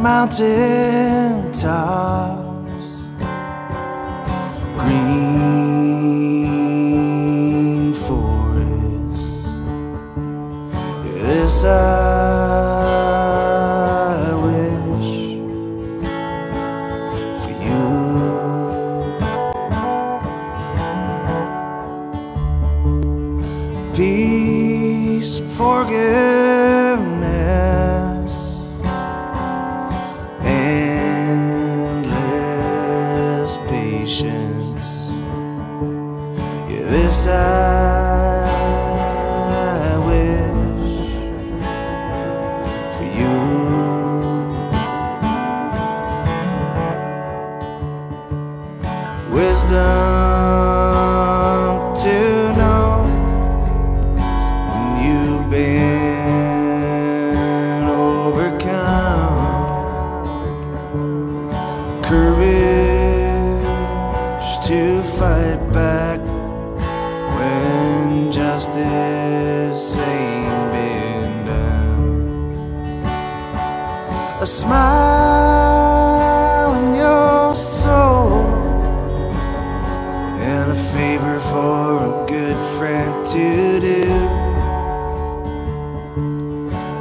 mountain tops, green forests. This I wish for you. Peace, forgiveness, this I wish for you. Wisdom to know you've been overcome. Courage to fight back when justice ain't been done. A smile in your soul and a favor for a good friend to do.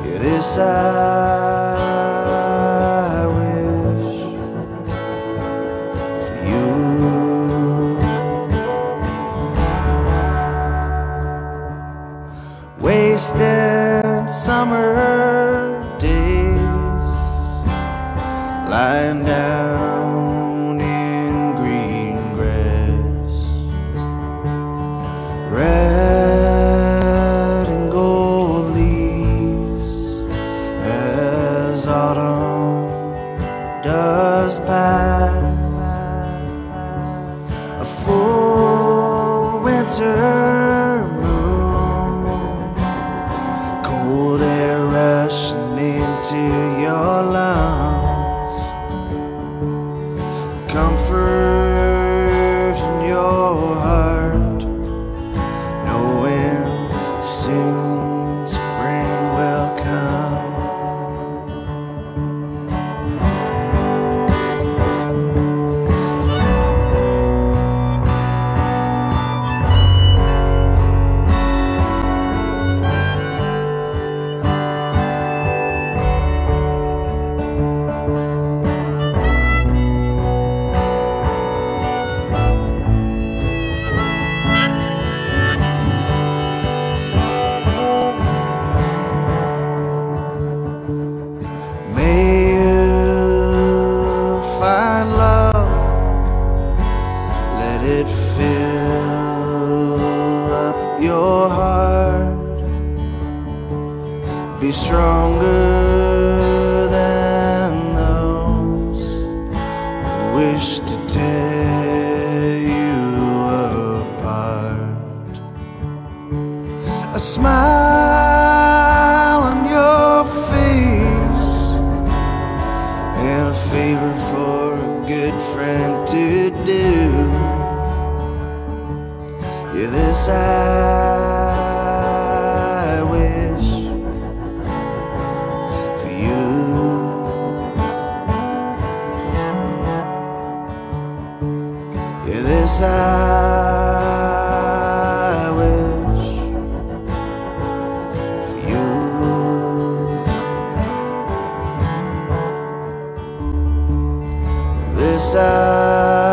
Yeah, this I Wasted summer days lying down in green grass, red and gold leaves as autumn does pass. Stronger than those who wish to tear you apart. A smile on your face and a favor for a good friend to do. Yeah, this I I wish for you. This I